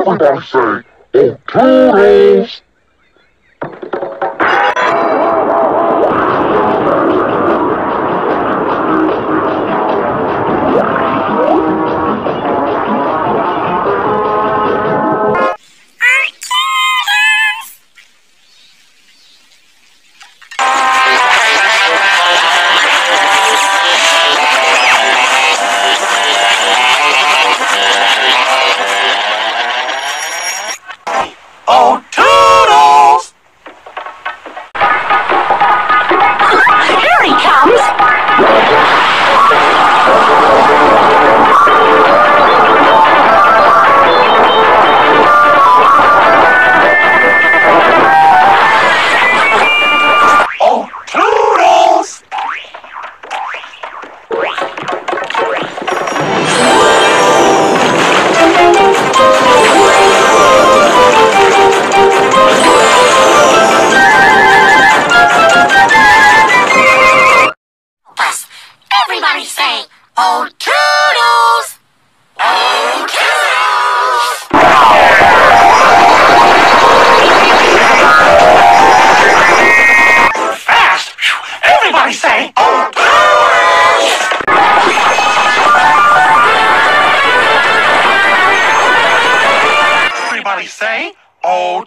Everybody say, oh, toodles. Oh, toodles! Oh, toodles! Fast! Everybody say, oh, Toodles! Everybody say, oh,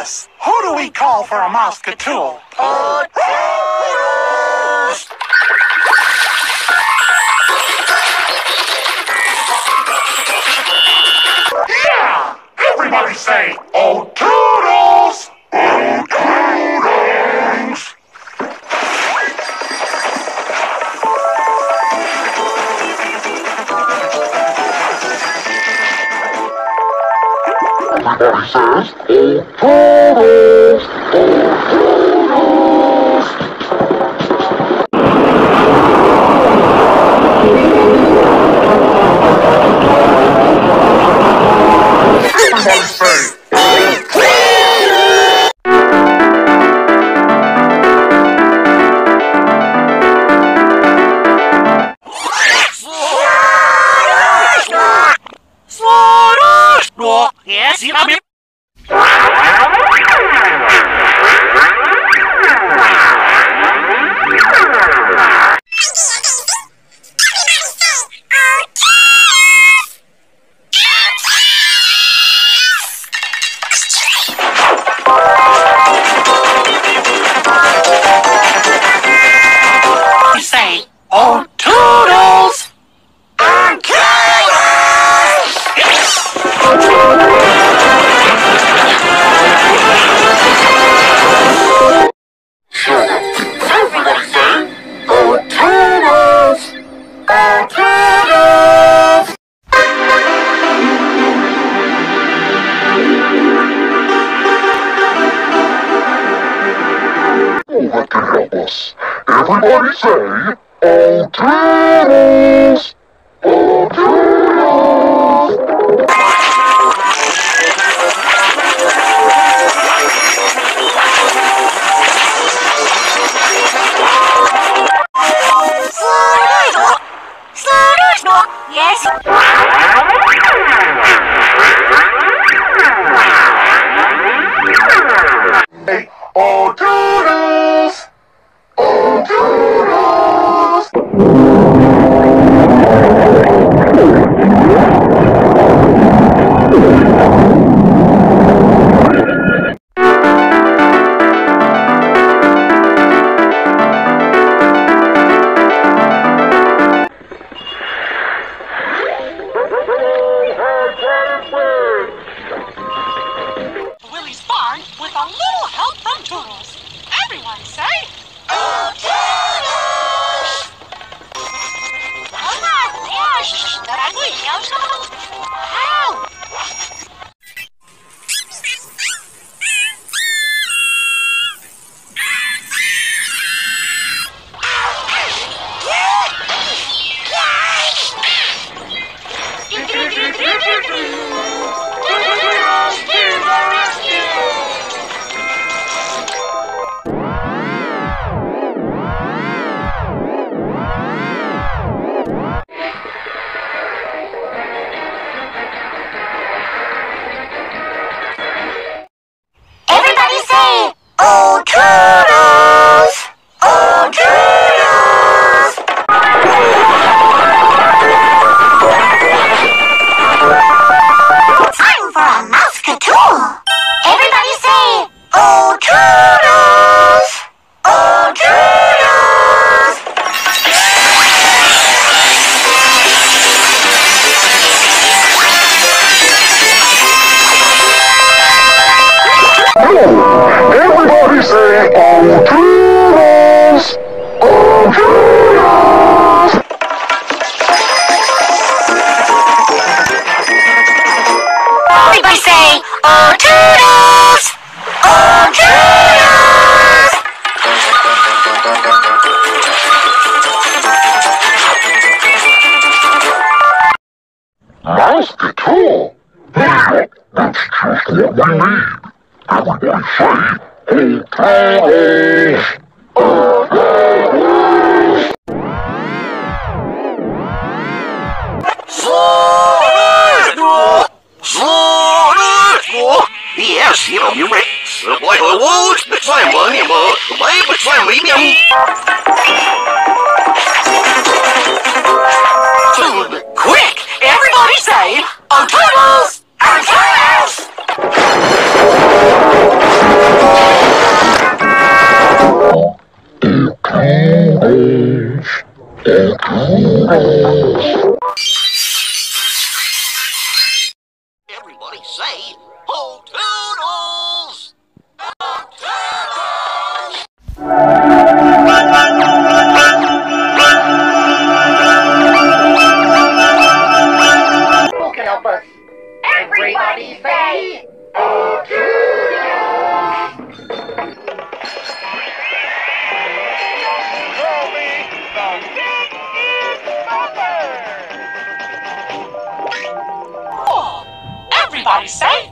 Bus. Who do we call for a Mouseketool? Oh, Yeah! Everybody say, oh, Everybody says, oh, toodles. Oh, toodles. Everybody Sao biết? Everybody say, Oh Toodles! Oh Toodles! Yes. With a little help from Toodles. Everyone say, Oh, Toodles! Oh, Toodles! Mouseketool! Well, that's just what we need. Everybody say, Oh, Toodles! Oh, 没不算为命。Quick! Everybody say, Oh, Toodles! Oh, Toodles! Toodles! Oh, Party Party! Everybody say